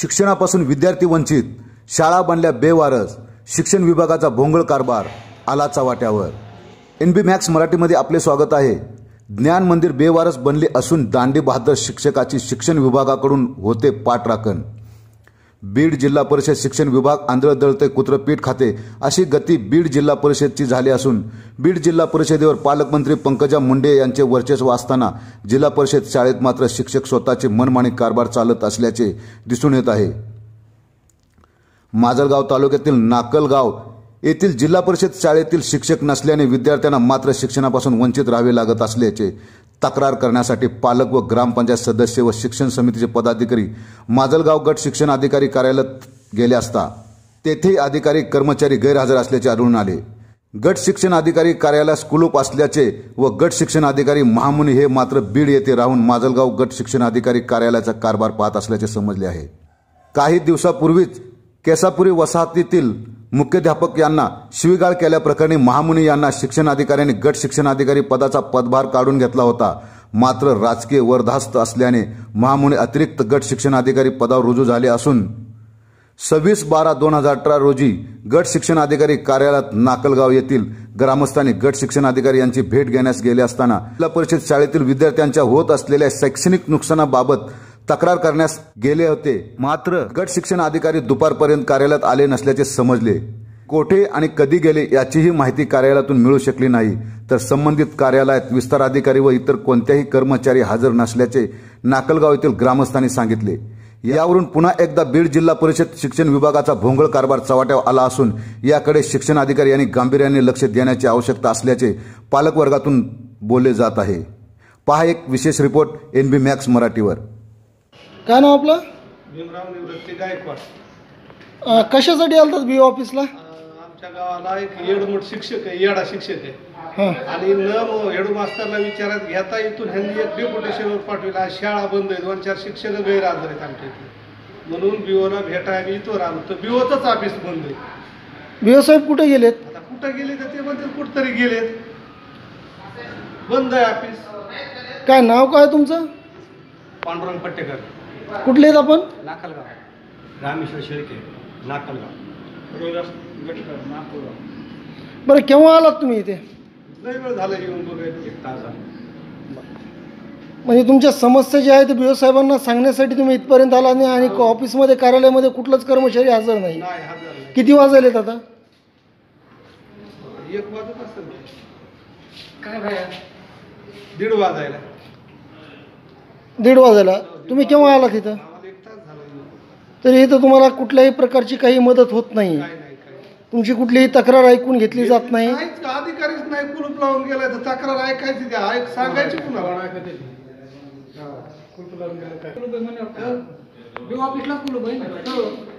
शिक्षणापासून विद्यार्थी वंचित शाळा बनल्या बेवारस शिक्षण विभागाचा भोंगळ कारभार आलाचा वाट्यावर. एन बी मॅक्स मराठीमध्ये आपले स्वागत आहे. ज्ञान मंदिर बेवारस बनले असून दांडी बहादर शिक्षकाची शिक्षण विभागाकडून होते पाठराखण. बीड जिल्हा परिषद शिक्षण विभाग आंधळ दळते कुत्र पीठ खाते अशी गती बीड जिल्हा परिषदची झाली असून बीड जिल्हा परिषदेवर पालकमंत्री पंकजा मुंडे यांचे वर्चस्व असताना जिल्हा परिषद शाळेत मात्र शिक्षक स्वतःचे मनमानी कारभार चालत असल्याचे दिसून येत आहे. माजलगाव तालुक्यातील नाकलगाव येथील जिल्हा परिषद शाळेतील शिक्षक नसल्याने विद्यार्थ्यांना मात्र शिक्षणापासून वंचित राहावे लागत असल्याचे तक्रार करण्यासाठी पालक व ग्रामपंचायत सदस्य व शिक्षण समितीचे पदाधिकारी माजलगाव गट शिक्षण अधिकारी कार्यालयात गेले असता तेथे अधिकारी कर्मचारी गैरहजर असल्याचे आढळून आले. गट शिक्षण अधिकारी कार्यालयास कुलूप असल्याचे व गट शिक्षण अधिकारी महामुनी हे मात्र बीड येथे राहून माजलगाव गट शिक्षण अधिकारी कार्यालयाचा कारभार पाहत असल्याचे समजले आहे. काही दिवसापूर्वीच केसापुरी वसाहतीतील मुख्याध्यापक यांना शिवीगाळ केल्याप्रकरणी महामुनी यांना शिक्षण अधिकाऱ्यांनी गट शिक्षण अधिकारी पदाचा पदभार काढून घेतला होता. मात्र राजकीय वरधास्त असल्याने महामुनी अतिरिक्त गट शिक्षण अधिकारी पदावर रुजू झाले असून सव्वीस बारा दोन हजार अठरा रोजी गट शिक्षण अधिकारी कार्यालयात नाकलगाव येथील ग्रामस्थांनी गट शिक्षण अधिकारी यांची भेट घेण्यास गेले असताना जिल्हा परिषद शाळेतील विद्यार्थ्यांच्या होत असलेल्या शैक्षणिक नुकसानाबाबत तक्रार करण्यास गेले होते. मात्र गट शिक्षण अधिकारी दुपारपर्यंत कार्यालयात आले नसल्याचे समजले. कोठे आणि कधी गेले याचीही माहिती कार्यालयातून मिळू शकली नाही. तर संबंधित कार्यालयात विस्तार अधिकारी व इतर कोणत्याही कर्मचारी हजर नसल्याचे नाकलगाव येथील ग्रामस्थांनी सांगितले. यावरून पुन्हा एकदा बीड जिल्हा परिषद शिक्षण विभागाचा भोंगळ कारभार चव्हाट्यावर आला असून याकडे शिक्षण अधिकारी यांनी गांभीर्याने लक्ष देण्याची आवश्यकता असल्याचे पालकवर्गातून बोलले जात आहे. पहा एक विशेष रिपोर्ट एन बी मॅक्स मराठीवर. काय नाव आपलं? भीमराव निवृत्ती गायकवाड. अं, कशासाठी आलतात बी ऑफिसला अं, आमच्या गावाला एक येडमोठ शिक्षक आहे येडा शिक्षक आहे. हां. आणि न हेडू मास्तरला विचारात घेता इथून ह्यांनी एक डेप्युटेशनवर पाठविला. आज शाळा बंद आहे दोन चार शिक्षक गैरहजर आहेत आमच्या इथे. म्हणून बिओला भेटाय आम्ही इथवर आलो तर बिओचंच ऑफिस बंद आहे. बी साहेब कुठे गेलेत? आता कुठं गेले तर ते म्हणतील कुठंतरी गेलेत. बंद आहे ऑफिस काय नाव काय तुमचं? पांडुरंग पट्टेकर. कुठले आहेत आपण? नाकलगाव रामेश्वर शेळके नाकलगाव गटकर बरं केव्हा आलात तुम्ही इथे? लय वेळ झाला येऊन बघायला. एक तास झाला. म्हणजे तुमच्या समस्या ज्या आहेत ते बी साहेबांना सांगण्यासाठी तुम्ही इथपर्यंत आला नाही आणि ऑफिसमध्ये कार्यालयामध्ये कुठलाच कर्मचारी हजर नाही. नाही हजार नाही. किती वाजलेत आता? एक वाजत असेल. काय भाया दीड वाजायला. दीड वाजायला. तुम्ही केव्हा आलात इथं. तरी इथं तुम्हाला कुठल्याही प्रकारची काही मदत होत नाही. तुमची कुठलीही तक्रार ऐकून घेतली जात नाही. काहीच अधिकारीच नाही कुलूप लावून गेलाय तर तक्रार ऐकायची द्या. ऐक सांगायची कुणाला?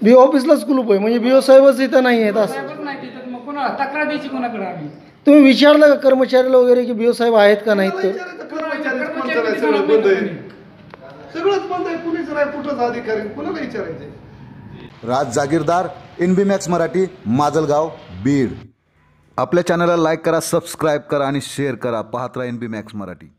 बी ऑफिसलाच कुलूप आहे म्हणजे बी साहेबच इथं नाही आहेत असं. तक्रार द्यायची कोणाकडे आम्ही? तुम्ही विचारलं का कर्मचाऱ्याला वगैरे की बी साहेब आहेत का नाहीत? तर विचारायचं कर्मचारीच कोणचं नाही, सगळं बंद आहे सगळंच बंद कुणीच नाही कुठंच अधिकारी कुणाला विचारायचे? Raj Jagirdar N max Marathi Majalgaon Beed. आपल्या चॅनलला लाईक करा सबस्क्राईब करा आणि शेअर करा. पाहत राहा एन बी मॅक्स मराठी.